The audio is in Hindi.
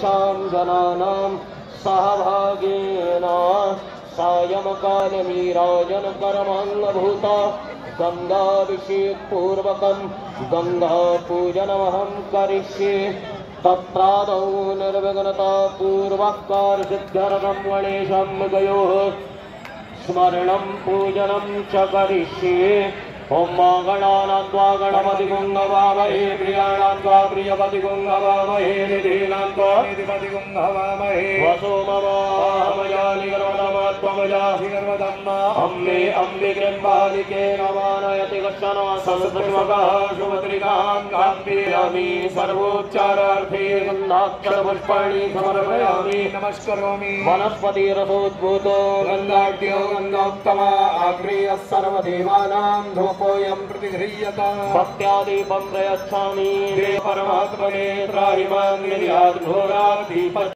सर्वेषां जनानां सहभागेन सायंकालमीराजनकर्माङ्गभूत गङ्गाभिषेकपूर्वकं गङ्गापूजनमहं करिष्ये तत्रादौ निर्विघ्नतापूर्वकारसिद्ध्यर्थं गणेशं गयोः स्मरणं पूजनं च करिष्ये ॐ गणानां त्वा गणपति गुंग प्रियाणां त्वा प्रियपति गुंग निधिपति गुंहवामहे वसो ममाहमयानि गर्वतमत्वमयाहि गर्वतम् अम्बे अम्बिके बालिके नवानयति कश्चन संस्कृतमकः सुभद्रिकां गाम्भीरामि सर्वोच्चारार्थे गन्धाक्षरपुष्पाणि समर्पयामि। नमस्करोमि। वनस्पतिरसोद्भूतो गन्धाढ्यो गन्धोत्तमा आग्नेयः सर्वदेवानां धूपोऽयं प्रतिगृह्यत। भक्त्यादीपं प्रयच्छामि। परमात्मने त्राहि